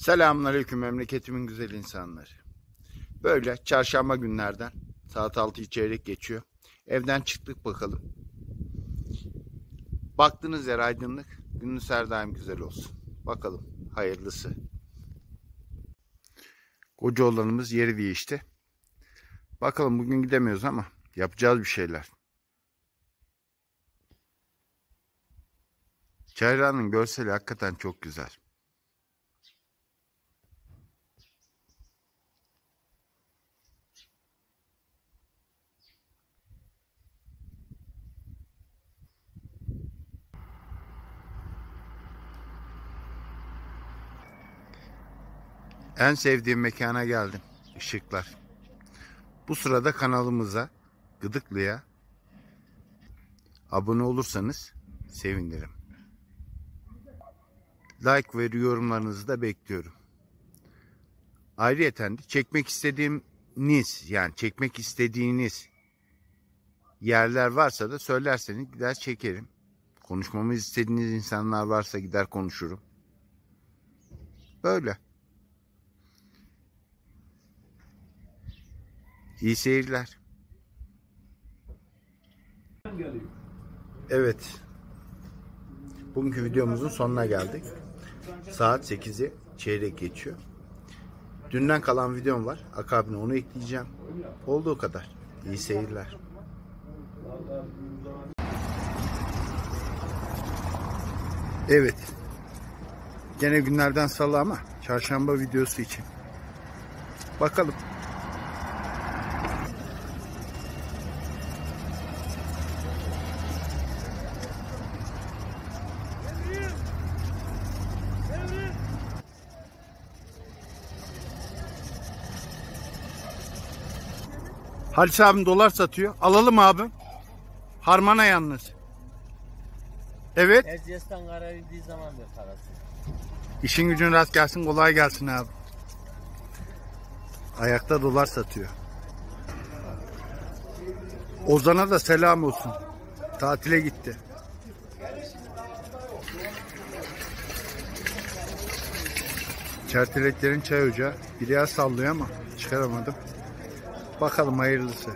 Selamünaleyküm memleketimin güzel insanları. Böyle çarşamba günlerden saat 6 çeyrek geçiyor. Evden çıktık bakalım. Baktığınız yer aydınlık. Gününüz her daim güzel olsun. Bakalım hayırlısı. Koca oğlanımız yeri değişti. Bakalım bugün gidemiyoruz ama yapacağız bir şeyler. Çayranın görseli hakikaten çok güzel. En sevdiğim mekana geldim. Işıklar. Bu sırada kanalımıza Gıdıklı'ya abone olursanız sevinirim. Like ve yorumlarınızı da bekliyorum. De çekmek istediğiniz yani çekmek istediğiniz yerler varsa da söylerseniz gider çekerim. Konuşmamı istediğiniz insanlar varsa gider konuşurum. Böyle. İyi seyirler. Evet. Bugünkü videomuzun sonuna geldik. Saat 8'i çeyrek geçiyor. Dünden kalan videom var. Akabine onu ekleyeceğim. Olduğu kadar. İyi seyirler. Evet. Gene günlerden salı ama çarşamba videosu için. Bakalım. Halis abim dolar satıyor. Alalım abi. Harmana yalnız. Evet. Erciyes'ten karar indiği zaman ver parası. İşin gücün rast gelsin. Kolay gelsin abi. Ayakta dolar satıyor. Ozan'a da selam olsun. Tatile gitti. Çerteleklerin çay ocağı. El sallıyor ama çıkaramadım. Bakalım hayırlısı.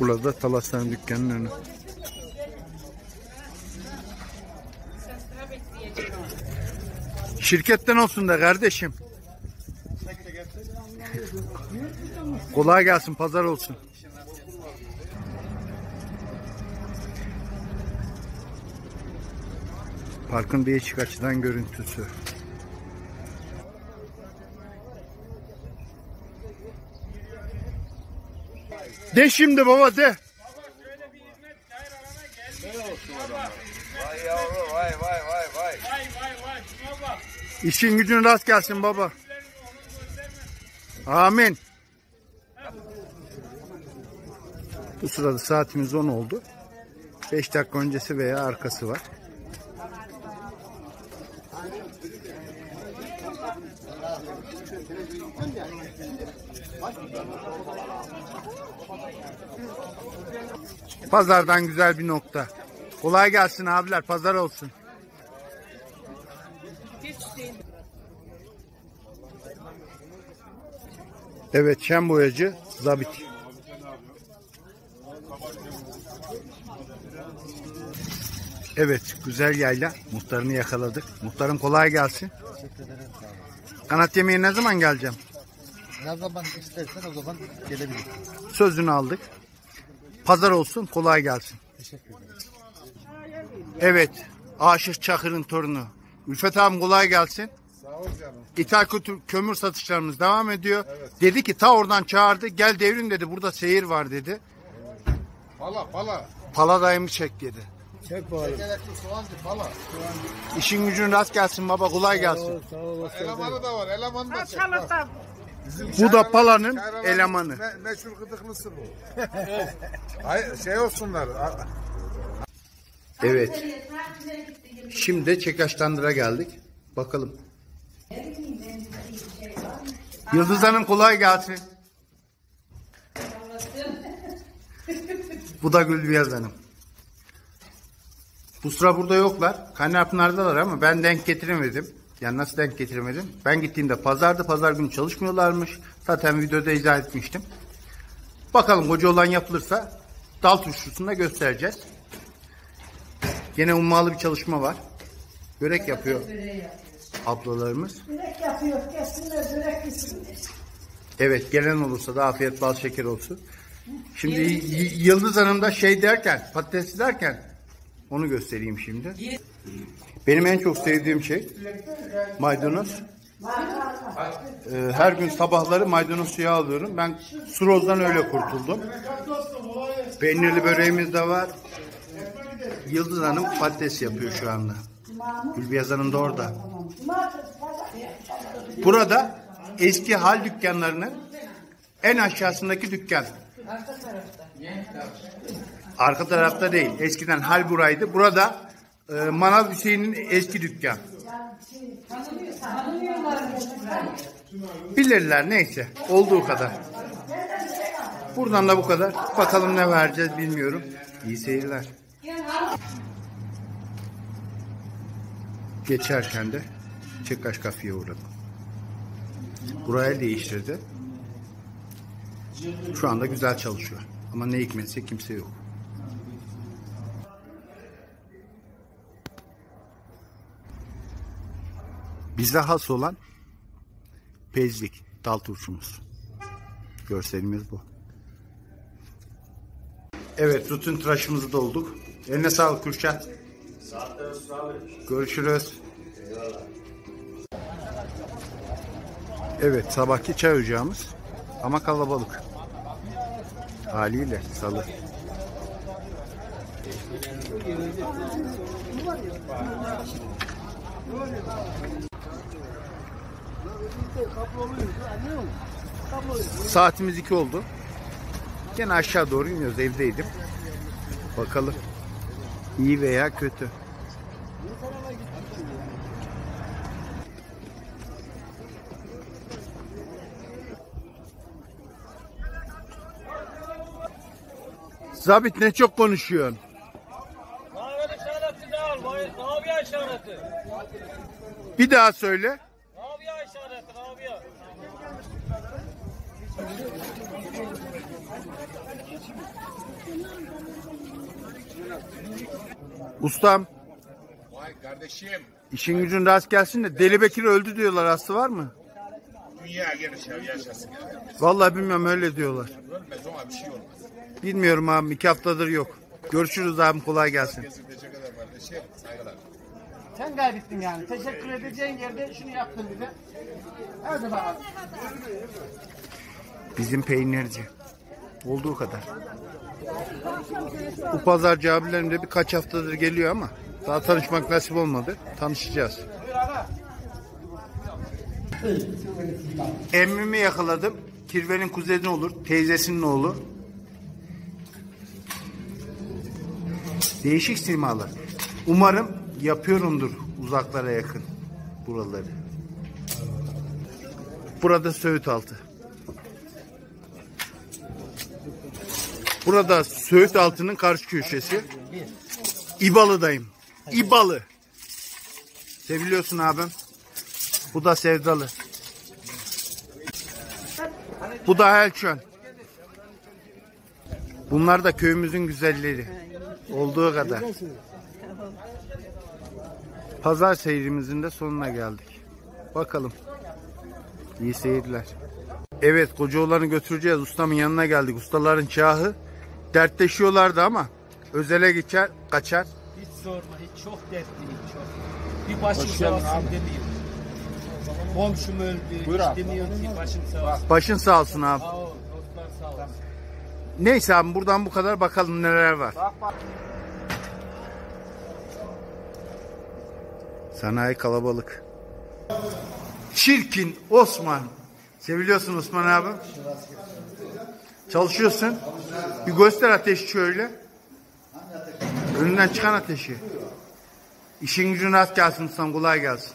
Burada Talas'tan dükkanın önü. Şirketten olsun da kardeşim. Kolay gelsin, pazar olsun. Parkın değişik açıdan görüntüsü. De şimdi baba de. Vay yavru vay. İşin gücün rast gelsin baba. Amin. Bu sırada saatimiz 10 oldu. 5 dakika öncesi veya arkası var. Pazardan güzel bir nokta. Kolay gelsin abiler. Pazar olsun. Evet şen boyacı Zabit. Evet güzel yayla. Muhtarını yakaladık. Muhtarım kolay gelsin. Teşekkür ederim. Kanat yemeği ne zaman geleceğim? Ne zaman istersen o zaman gelebilirsin. Sözünü aldık. Pazar olsun kolay gelsin. Teşekkür ederim. Evet Aşık Çakır'ın torunu. Ülfet abim kolay gelsin. Sağ ol canım. İthal kömür satışlarımız devam ediyor. Dedi ki ta oradan çağırdı. Gel devrin dedi. Burada seyir var dedi. Pala pala. Paladayımı çek dedi. Çek soğancı pala. İşin gücün rast gelsin baba kolay gelsin. Sağ olasın. Elemanı da var. Elemanı da çek. bak. Bu da palanın elemanı. Me meşhur gıdıklısı bu. Ay, şey olsunlar. Evet. Şimdi Çekaştandıra geldik. Bakalım. Yıldız Hanım kolay gelsin. Bu da Gülbiyaz Hanım. Bu sıra burada yoklar. Kaynarpınar'dalar ama ben denk getiremedim. Yani nasıl denk getiremedim? Ben gittiğimde pazardı. Pazar günü çalışmıyorlarmış. Zaten videoda izah etmiştim. Bakalım koca olan yapılırsa dal turşusunda göstereceğiz. Yine ummalı bir çalışma var. Börek yapıyor ablalarımız. Börek yapıyor, kesinler börek yesinler. Evet gelen olursa da afiyet bal şeker olsun. Şimdi Y- Y- Yıldız Hanım da şey derken patates derken onu göstereyim şimdi. Benim en çok sevdiğim şey maydanoz. Ee, her gün sabahları maydanoz suyu alıyorum. Ben surozdan öyle kurtuldum. Peynirli böreğimiz de var. Yıldız Hanım patates yapıyor şu anda. Gülbeyaz Hanım da orada. Burada eski hal dükkanlarının en aşağısındaki dükkan. Arka tarafta değil. Eskiden hal buraydı. Burada e, Manav Hüseyin'in eski dükkan. Bilirler neyse. Olduğu kadar. Buradan da bu kadar. Bakalım ne vereceğiz bilmiyorum. İyi seyirler. Geçerken de Çekkaş kafeye uğradım. Buraya değiştirdi. Şu anda güzel çalışıyor. Ama ne hikmetse kimse yok. Bize has olan pezlik, dal turşumuz. Görselimiz bu. Evet, rutin tıraşımızı dolduk. Eline sağlık Kürşat. Görüşürüz. Evet, sabahki çay ocağımız ama kalabalık. Haliyle salı. Saatimiz 2 oldu. Gene aşağı doğru iniyoruz. Evdeydim. Bakalım. İyi veya kötü. Zabit ne çok konuşuyorsun. Bir daha söyle. Ustam Vay kardeşim. işin gücün rast gelsin de Deli Bekir öldü diyorlar. Aslı var mı? Dünya geniş ya yaşasın. Vallahi bilmiyorum öyle diyorlar. Ölmez ona bir şey olmaz. Bilmiyorum abi iki haftadır yok. Görüşürüz abim kolay gelsin. Kesin teşekkür ederim kardeşim. Saygılar. Sen kaybettin yani. Teşekkür edeceğin yerde şunu yaptın bize. Hadi bakalım. Bizim peynirci. Olduğu kadar. Bu pazarcı abilerim de birkaç haftadır geliyor ama daha tanışmak nasip olmadı. Tanışacağız. Emmimi yakaladım. Kirvenin kuzeni olur. Teyzesinin oğlu. Değişik simalar. Umarım yapıyorumdur uzaklara yakın buraları. Burada Söğüt altı. Burada Söğüt altının karşı köşesi. İbalı'dayım. İbalı. Seviliyorsun abim. Bu da Sevdalı. Bu da Elçön. Bunlar da köyümüzün güzelleri. Olduğu kadar. Pazar seyrimizin de sonuna geldik. Bakalım. İyi seyirler. Evet kocaoğlanı götüreceğiz. Ustamın yanına geldik. Ustaların çahı. Dertleşiyorlardı ama özele geçer, kaçar. Hiç sorma. Hiç çok dertliyim. Çok. Bir başım sağ olsun demiyor. Komşum öldü. Buyur hiç abi. demiyor ki başım sağ olsun. Başın sağ olsun abi. Sağ ol. Dostlar sağ olsun. Neyse abi buradan bu kadar bakalım neler var. Sanayi kalabalık. Çirkin Osman. Seviliyorsun Osman abi. Çalışıyorsun. Bir göster ateşi şöyle. Önünden çıkan ateşi. İşin gücün rast gelsin ustam kolay gelsin.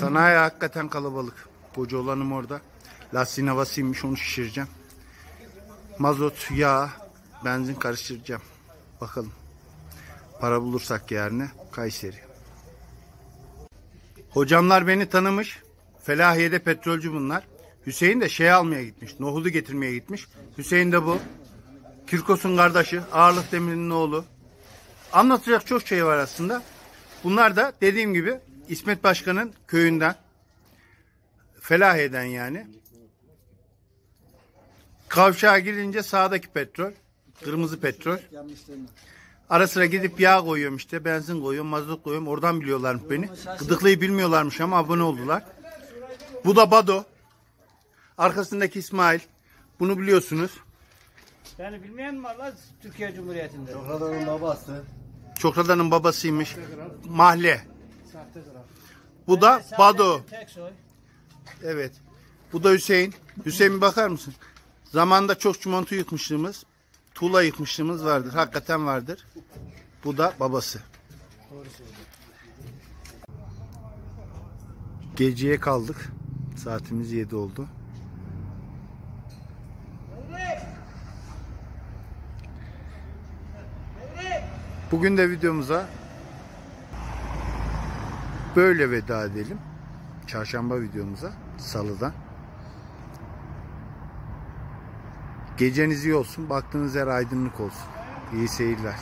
Sanayi hakikaten kalabalık. Koca olanım orada. Lastiğin havasıymış onu şişireceğim. Mazot, yağ, benzin karıştıracağım. Bakalım. Para bulursak yerine Kayseri. Hocamlar beni tanımış. Felahiye'de petrolcü bunlar. Hüseyin de şey almaya gitmiş. Nohudu getirmeye gitmiş. Hüseyin de bu. Kirkos'un kardeşi. Ağırlık Demir'in oğlu. Anlatacak çok şey var aslında. Bunlar da dediğim gibi İsmet Başkan'ın köyünden. Felahiye'den yani. Kavşağa girince sağdaki petrol. Kırmızı petrol. Ara sıra gidip yağ koyuyorum işte. Benzin koyuyorum, mazot koyuyorum. Oradan biliyorlarmış beni. Gıdıklayı bilmiyorlarmış ama abone oldular. Bu da Bado. Arkasındaki İsmail. Bunu biliyorsunuz. Beni bilmeyen mi var lan Türkiye Cumhuriyeti'nde? Oradanın babası. Çokradan'ın babasıymış. Mahle. Bu da Bado. Evet. Bu da Hüseyin. Hüseyin bakar mısın? Zamanında çok çimento yıkmışlığımız, tuğla yıkmışlığımız vardır. Hakikaten vardır. Bu da babası. Geceye kaldık. Saatimiz 7 oldu. Bugün de videomuza böyle veda edelim. Çarşamba videomuza salıdan. Geceniz iyi olsun. Baktığınız yer aydınlık olsun. İyi seyirler.